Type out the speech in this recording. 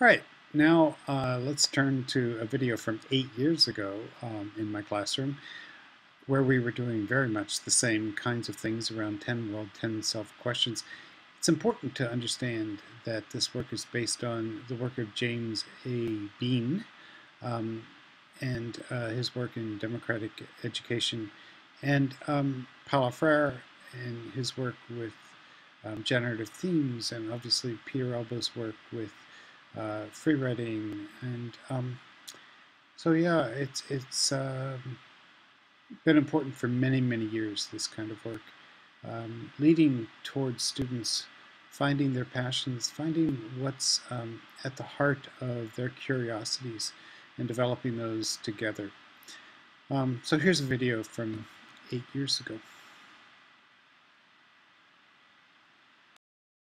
All right, now uh, let's turn to a video from eight years ago um, in my classroom where we were doing very much the same kinds of things around 10 world, 10 self questions. It's important to understand that this work is based on the work of James A. Beane um, and uh, his work in democratic education and um, Paulo Freire and his work with um, generative themes and obviously Peter Elbow's work with uh, free writing, and um, so yeah, it's it's um, been important for many many years. This kind of work, um, leading towards students finding their passions, finding what's um, at the heart of their curiosities, and developing those together. Um, so here's a video from eight years ago.